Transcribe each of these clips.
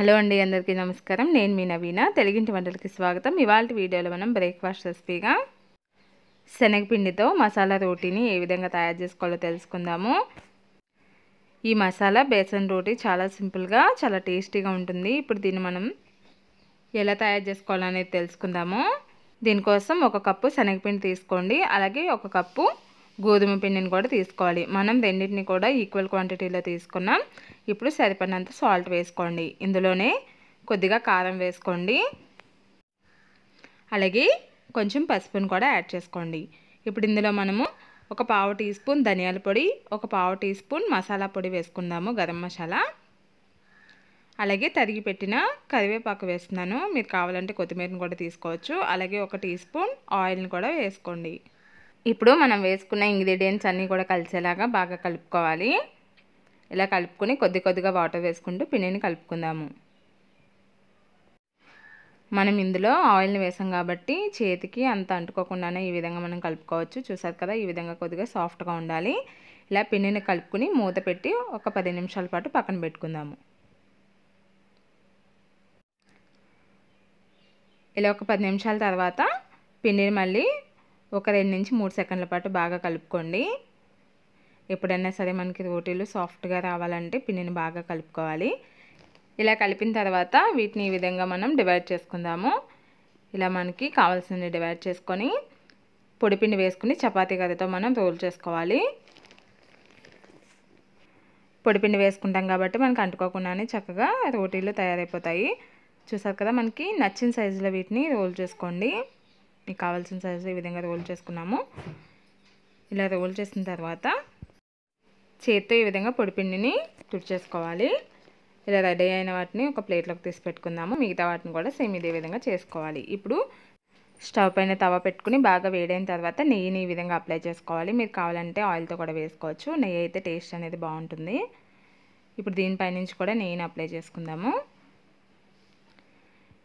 Hello అండి అందరికీ నమస్కారం. నేను మీ నవీన. తెలుగింటి వంటలకి స్వాగతం. ఇవాళ వీడియోలో మనం బ్రేక్ఫాస్ట్ రెసిపీగా శనగపిండితో మసాలా రోటీని ఏ విధంగా తయారు చేసుకోవాలో తెలుసుకుందాము. ఈ మసాలా బేసన్ రోటీ చాలా సింపుల్గా చాలా టేస్టీగా ఉంటుంది. ఇప్పుడు దీన్ని మనం ఎలా తయారు చేసుకోవాలనేది తెలుసుకుందాము. దీనికోసం ఒక కప్పు శనగపిండి తీసుకోండి. అలాగే ఒక కప్పు గోధుమ పిండిని కూడా తీసుకోవాలి. మనం రెండింటిని కూడా ఈక్వల్ క్వాంటిటీలో తీసుకున్నాం. ఇప్పుడు సరిపడినంత సాల్ట్ వేసుకోండి. ఇందులోనే కొద్దిగా కారం వేసుకోండి. అలాగే కొంచెం పసుపుని కూడా యాడ్ చేసుకోండి. ఇప్పుడు ఇందులో మనము ఒక పావు టీ స్పూన్ ధనియాల పొడి ఒక పావు టీ స్పూన్ మసాలా పొడి వేసుకుందాము గరం మసాలా. అలాగే తరిగి పెట్టిన కరివేపాకు వేస్తున్నాను. మీరు కావాలంటే కొత్తిమీరని కూడా తీసుకోవచ్చు. అలాగే ఒక టీ స్పూన్ ఆయిల్ని కూడా వేసుకోండి. ఇప్పుడు మనం వేసుకున్న ఇంగ్రీడియంట్స్ అన్నీ కూడా కలిసేలాగా బాగా కలుపుకోవాలి. ఇలా కలుపుకొని కొద్ది కొద్దిగా వాటర్ వేసుకుంటూ పిండిని కలుపుకుందాము. మనం ఇందులో ఆయిల్ని వేసాం కాబట్టి చేతికి అంత అంటుకోకుండానే ఈ విధంగా మనం కలుపుకోవచ్చు. చూసారు కదా ఈ విధంగా కొద్దిగా సాఫ్ట్గా ఉండాలి. ఇలా పిండిని కలుపుకొని మూత పెట్టి ఒక పది నిమిషాల పాటు పక్కన పెట్టుకుందాము. ఇలా ఒక పది నిమిషాల తర్వాత పిండిని మళ్ళీ ఒక రెండు నుంచి మూడు సెకండ్ల పాటు బాగా కలుపుకోండి. ఎప్పుడైనా సరే మనకి రోటీలు సాఫ్ట్గా రావాలంటే పిండిని బాగా కలుపుకోవాలి. ఇలా కలిపిన తర్వాత వీటిని ఈ విధంగా మనం డివైడ్ చేసుకుందాము. ఇలా మనకి కావాల్సింది డివైడ్ చేసుకొని పొడిపిండి వేసుకుని చపాతీ గదితో మనం రోల్ చేసుకోవాలి. పొడిపిండి వేసుకుంటాం కాబట్టి మనకు అంటుకోకుండానే చక్కగా రోటీలు తయారైపోతాయి. చూసారు కదా మనకి నచ్చిన సైజులో వీటిని రోల్ చేసుకోండి. మీకు కావాల్సిన సైజు ఈ విధంగా రోల్ చేసుకున్నాము. ఇలా రోల్ చేసిన తర్వాత చేత్తో ఈ విధంగా పొడిపిండిని తుడిచేసుకోవాలి ఇలా రెడీ అయిన వాటిని ఒక ప్లేట్లోకి తీసి పెట్టుకుందాము. మిగతా వాటిని కూడా సేమ్ ఇదే విధంగా చేసుకోవాలి. ఇప్పుడు స్టవ్ పైన తవ పెట్టుకుని బాగా వేడైన తర్వాత నెయ్యిని ఈ విధంగా అప్లై చేసుకోవాలి. మీరు కావాలంటే ఆయిల్తో కూడా వేసుకోవచ్చు. నెయ్యి అయితే టేస్ట్ అనేది బాగుంటుంది. ఇప్పుడు దీనిపై నుంచి కూడా నెయ్యిని అప్లై చేసుకుందాము.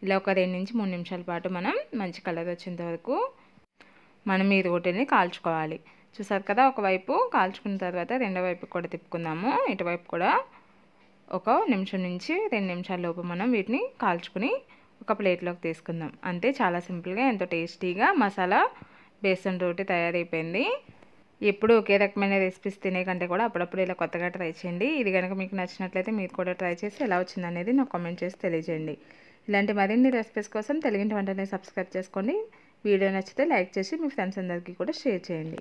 ఇలా ఒక రెండు నుంచి మూడు నిమిషాల పాటు మనం మంచి కలర్ వచ్చేంత వరకు మనం ఈ రోటీని కాల్చుకోవాలి. చూసారు కదా ఒకవైపు కాల్చుకున్న తర్వాత రెండో వైపు కూడా తిప్పుకుందాము. ఇటువైపు కూడా ఒక నిమిషం నుంచి రెండు నిమిషాల లోపు మనం వీటిని కాల్చుకుని ఒక ప్లేట్లోకి తీసుకుందాం. అంతే చాలా సింపుల్గా ఎంతో టేస్టీగా మసాలా బేసన్ రోటీ తయారైపోయింది. ఎప్పుడు ఒకే రకమైన రెసిపీస్ తినే కంటే కూడా అప్పుడప్పుడు ఇలా కొత్తగా ట్రై చేయండి. ఇది కనుక మీకు నచ్చినట్లయితే మీరు కూడా ట్రై చేసి ఎలా వచ్చిందనేది నాకు కామెంట్ చేసి తెలియజేయండి. ఇలాంటి మరిన్ని రెసిపీస్ కోసం తెలుగింటి వంటనే సబ్స్క్రైబ్ చేసుకోండి. వీడియో నచ్చితే లైక్ చేసి మీ ఫ్రెండ్స్ అందరికీ కూడా షేర్ చేయండి.